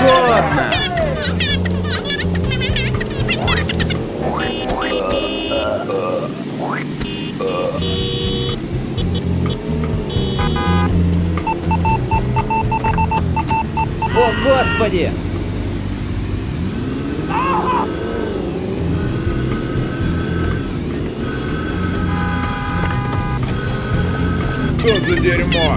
угодно. О, Господи! Что за дерьмо?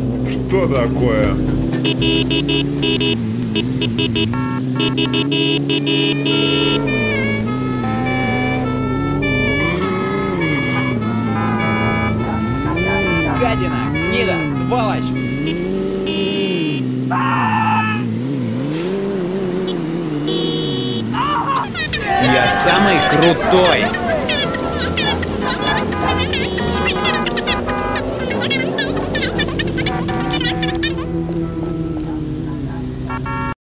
Что такое? Гадина! Гнида! Сволочь! Я самый крутой!